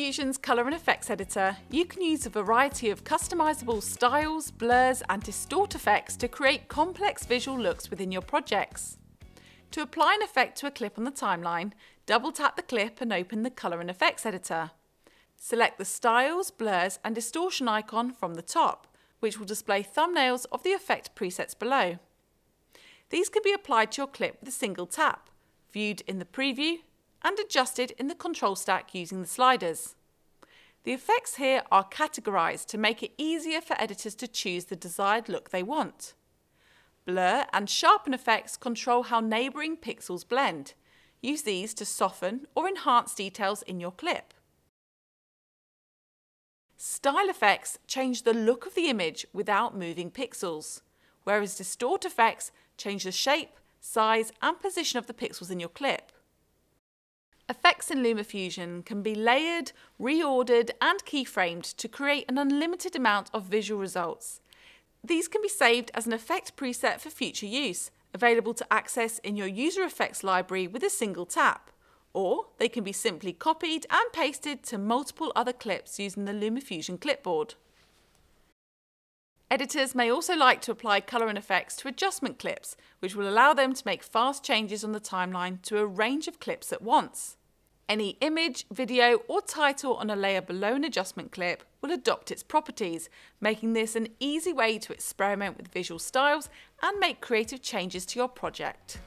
LumaFusion's Colour and Effects Editor, you can use a variety of customizable styles, blurs and distort effects to create complex visual looks within your projects. To apply an effect to a clip on the timeline, double tap the clip and open the Colour and Effects Editor. Select the Styles, Blurs and Distortion icon from the top, which will display thumbnails of the effect presets below. These can be applied to your clip with a single tap, viewed in the preview and adjusted in the control stack using the sliders. The effects here are categorised to make it easier for editors to choose the desired look they want. Blur and sharpen effects control how neighbouring pixels blend. Use these to soften or enhance details in your clip. Style effects change the look of the image without moving pixels, whereas distort effects change the shape, size and position of the pixels in your clip. Effects in LumaFusion can be layered, reordered and keyframed to create an unlimited amount of visual results. These can be saved as an effect preset for future use, available to access in your user effects library with a single tap. Or they can be simply copied and pasted to multiple other clips using the LumaFusion clipboard. Editors may also like to apply colour and effects to adjustment clips, which will allow them to make fast changes on the timeline to a range of clips at once. Any image, video or title on a layer below an adjustment clip will adopt its properties, making this an easy way to experiment with visual styles and make creative changes to your project.